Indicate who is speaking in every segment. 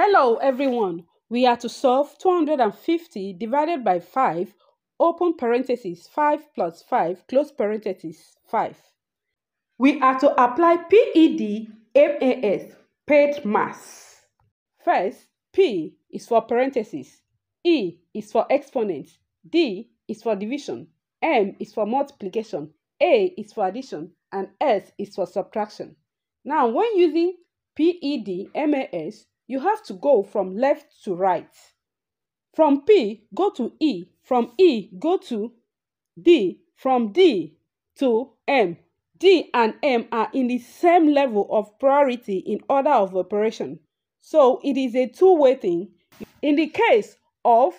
Speaker 1: Hello everyone, we are to solve 250 divided by 5, open parenthesis 5 plus 5, close parenthesis 5. We are to apply PED MAS, paid mass. First, P is for parenthesis, E is for exponent, D is for division, M is for multiplication, A is for addition, and S is for subtraction. Now, when using PED MAS, you have to go from left to right. From P, go to E. From E, go to D. From D to M. D and M are in the same level of priority in order of operation. So it is a two-way thing. In the case of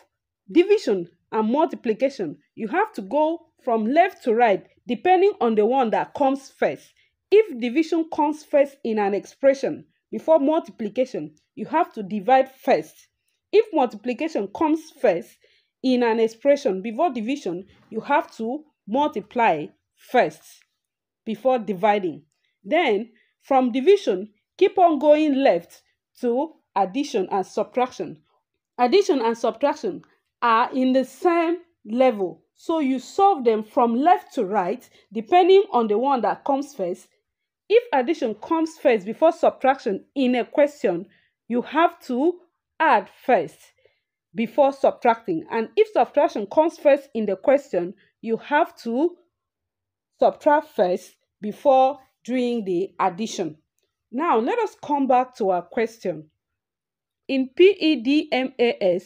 Speaker 1: division and multiplication, you have to go from left to right depending on the one that comes first. If division comes first in an expression, before multiplication, you have to divide first. If multiplication comes first in an expression before division, you have to multiply first before dividing. Then, from division, keep on going left to addition and subtraction. Addition and subtraction are in the same level. So you solve them from left to right, depending on the one that comes first if addition comes first before subtraction in a question, you have to add first before subtracting. And if subtraction comes first in the question, you have to subtract first before doing the addition. Now, let us come back to our question. In PEDMAS,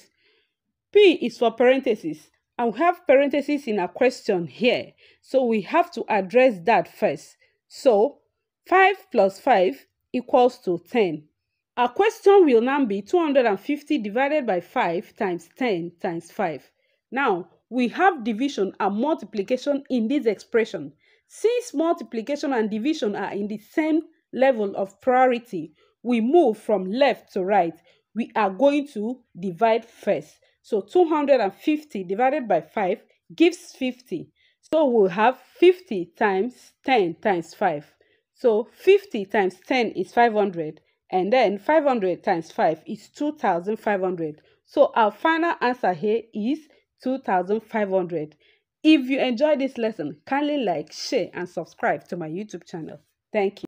Speaker 1: P is for parentheses, and we have parentheses in our question here. So we have to address that first. So 5 plus 5 equals to 10. Our question will now be 250 divided by 5 times 10 times 5. Now, we have division and multiplication in this expression. Since multiplication and division are in the same level of priority, we move from left to right. We are going to divide first. So 250 divided by 5 gives 50. So we'll have 50 times 10 times 5. So 50 times 10 is 500 and then 500 times 5 is 2500. So our final answer here is 2500. If you enjoyed this lesson, kindly like, share and subscribe to my YouTube channel. Thank you.